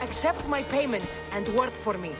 Accept my payment and work for me.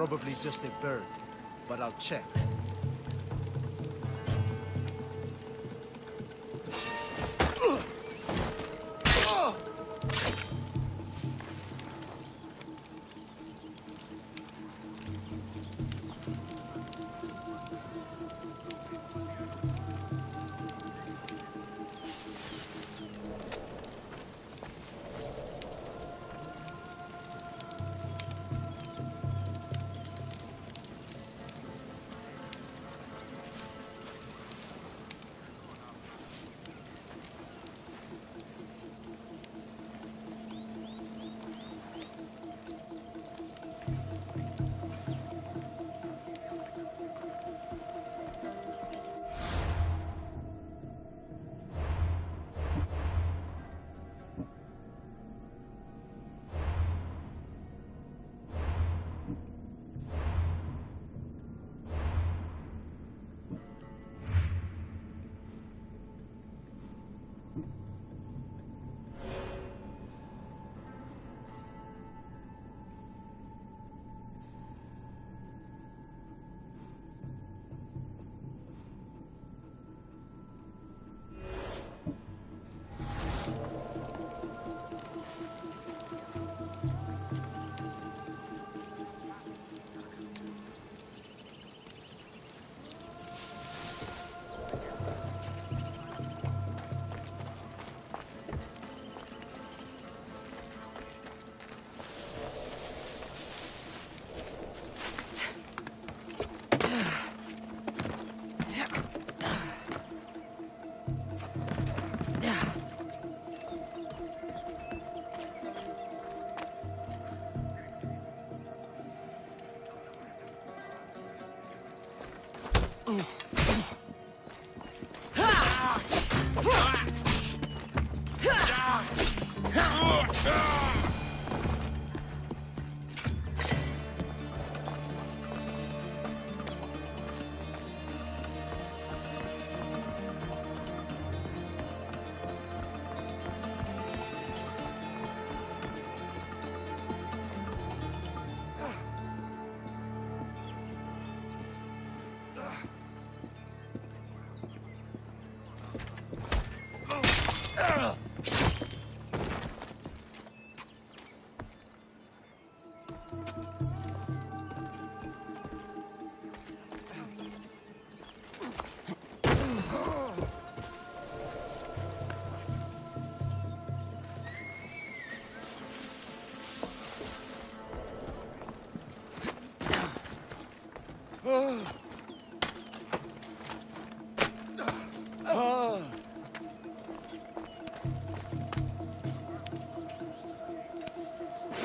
Probably just a bird, but I'll check.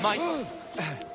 Mike!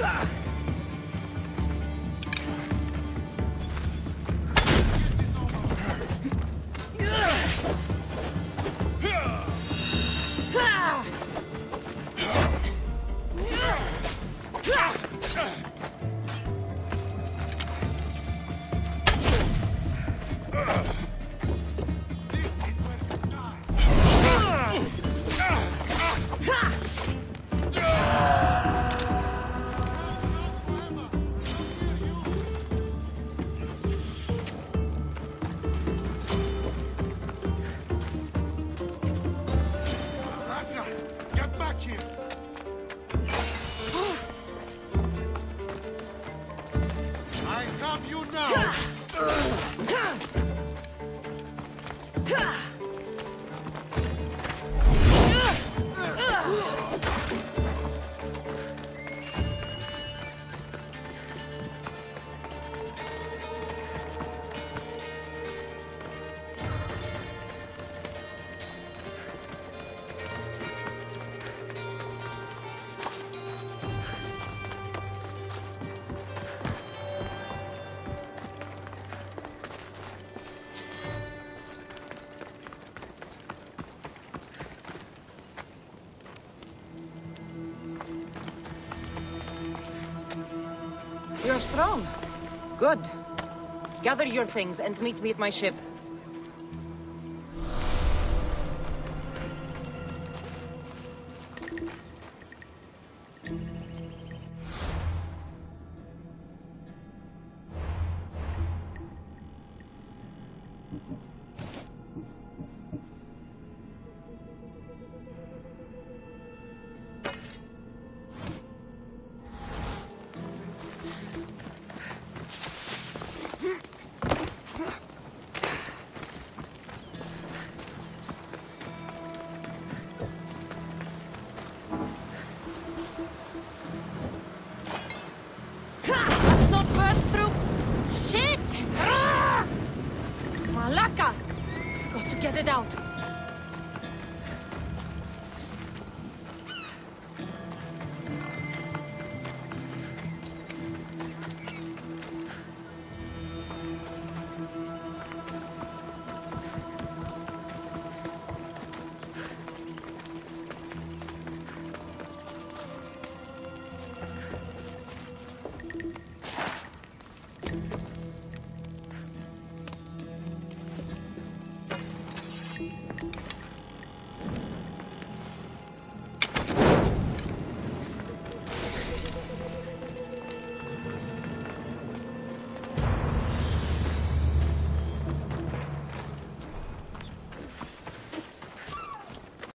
Ragnar, You're strong. Good. Gather your things and meet me at my ship.